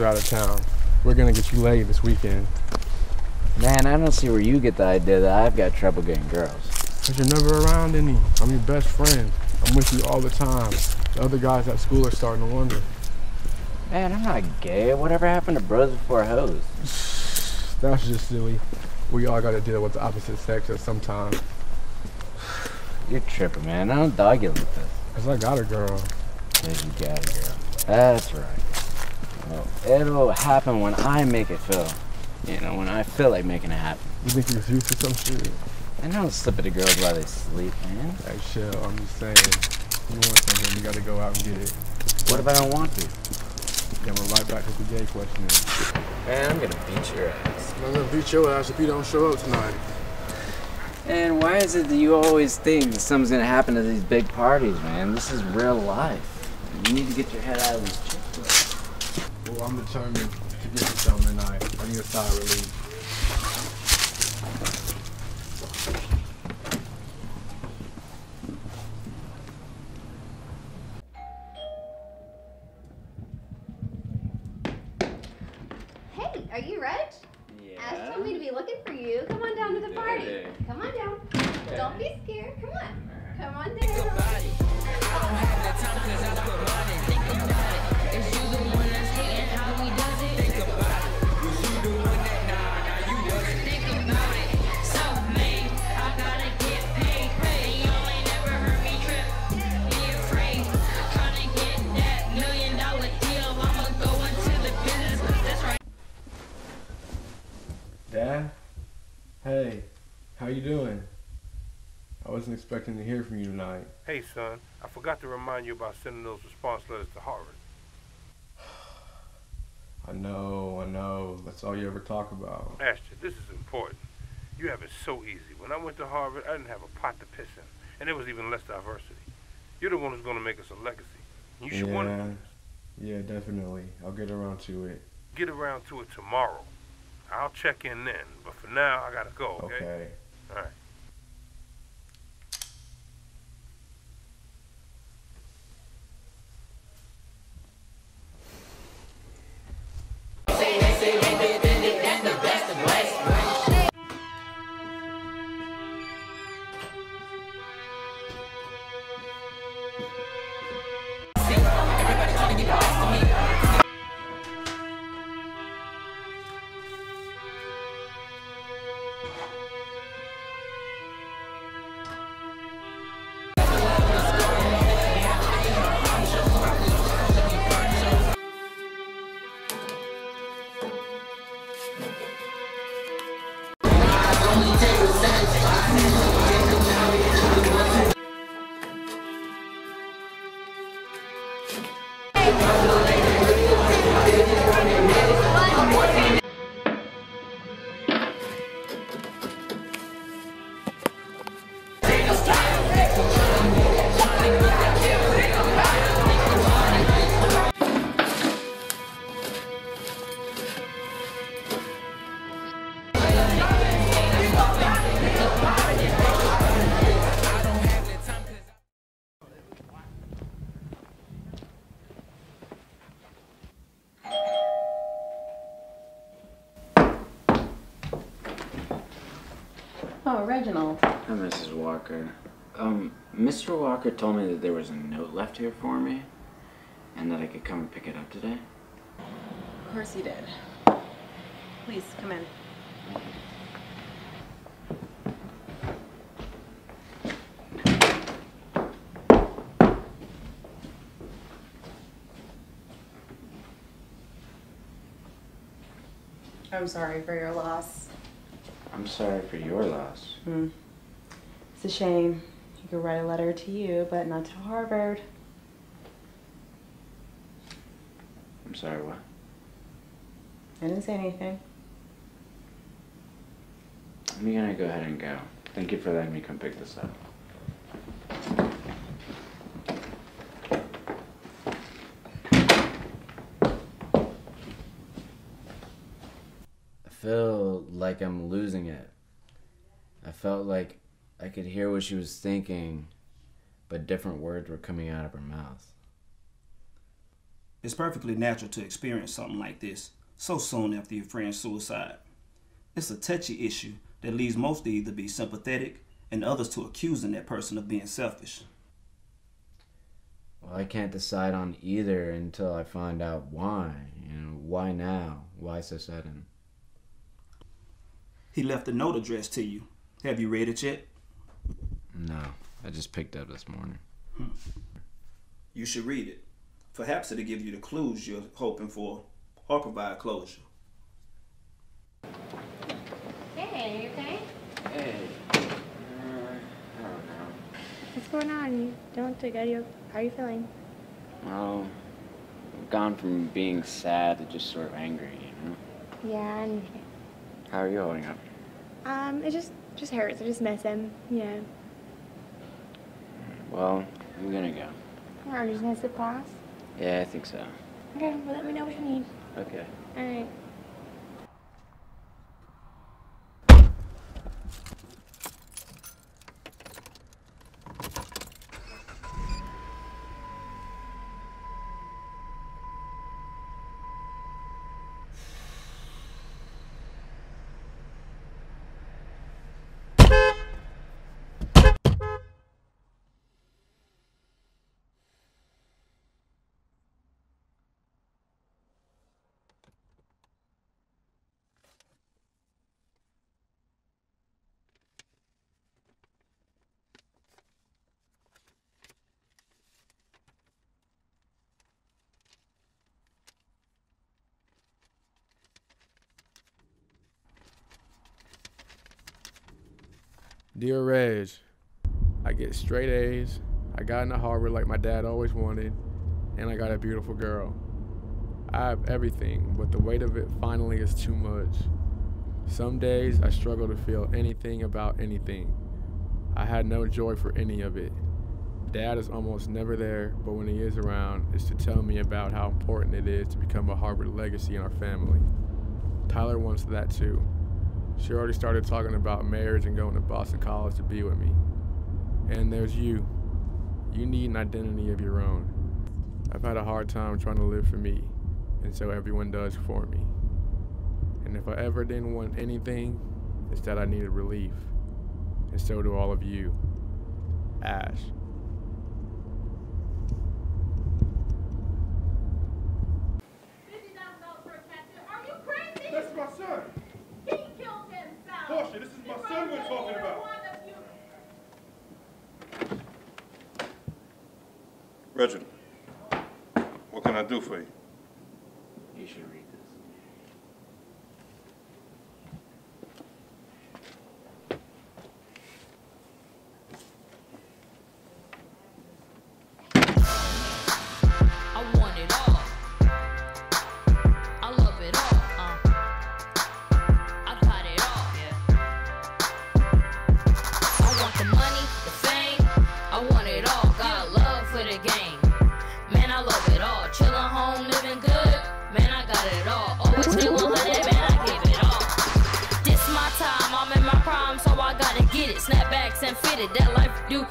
are out of town. We're gonna get you laid this weekend. Man, I don't see where you get the idea that I've got trouble getting girls. Cause you're never around any. I'm your best friend. I'm with you all the time. The other guys at school are starting to wonder. Man, I'm not gay. Whatever happened to bros before hoes? That's just silly. We all gotta deal with the opposite sex at some time. You're tripping, man. I don't dog you like this. Cause I got a girl. Yeah, you got a girl. That's right. It'll happen when I make it feel. You know, when I feel like making it happen. You think you're used to some shit? And I don't slip it to girls while they sleep, man. Hey, Shell, I'm just saying. You want something, you gotta go out and get it. What if I don't want to? Yeah, we're right back to the gay question. Man, I'm gonna beat your ass. I'm gonna beat your ass if you don't show up tonight. And why is it that you always think that something's gonna happen to these big parties, man? This is real life. You need to get your head out of this chick Well, I'm determined to get you something tonight. I need a sigh of relief. Hey, are you Reg? Yeah. Ash told me to be looking for you. Come on down to the party. Hey. Come on down. Don't be scared. Come on. Come on down. How you doing? I wasn't expecting to hear from you tonight. Hey, son, I forgot to remind you about sending those response letters to Harvard. I know, I know. That's all you ever talk about. Ashton, this is important. You have it so easy. When I went to Harvard, I didn't have a pot to piss in, and there was even less diversity. You're the one who's going to make us a legacy. You should want to Yeah. Yeah, definitely. I'll get around to it. Get around to it tomorrow. I'll check in then, but for now, I gotta go, okay? Okay. Reginald. Hi, Mrs. Walker. Um, Mr. Walker told me that there was a note left here for me, and that I could come and pick it up today. Of course he did. Please, come in. I'm sorry for your loss. I'm sorry for your loss. Hmm. It's a shame. He could write a letter to you, but not to Harvard. I'm sorry, what? I didn't say anything. I'm gonna go ahead and go. Thank you for letting me come pick this up. I feel like I'm losing it. I felt like I could hear what she was thinking, but different words were coming out of her mouth. It's perfectly natural to experience something like this so soon after your friend's suicide. It's a touchy issue that leads most to either be sympathetic and others to accusing that person of being selfish. Well, I can't decide on either until I find out why. You know, why now? Why so sudden? He left a note addressed to you. Have you read it yet? No, I just picked up this morning. You should read it. Perhaps it'll give you the clues you're hoping for or provide closure. Hey, you okay? Hey. Uh, I don't know. What's going on? You don't look too good. You, how are you feeling? Well, I've gone from being sad to just sort of angry, you know? Yeah, I understand. How are you holding up? Um, it just just hurts. I just miss him. Yeah. Well, I'm gonna go. Are you just gonna sit class? Yeah, I think so. Okay, well let me know what you need. Okay. All right. Dear Reg, I get straight A's. I got into Harvard like my dad always wanted, and I got a beautiful girl. I have everything, but the weight of it finally is too much. Some days I struggle to feel anything about anything. I had no joy for any of it. Dad is almost never there, but when he is around, it's to tell me about how important it is to become a Harvard legacy in our family. Tyler wants that too. She already started talking about marriage and going to Boston College to be with me. And there's you. You need an identity of your own. I've had a hard time trying to live for me, and so everyone does for me. And if I ever didn't want anything, it's that I needed relief. And so do all of you. Ash. Are you crazy? That's my son. He killed himself. Portia, this son we're talking about. Reginald, what can I do for you? You should read fitted. That life, do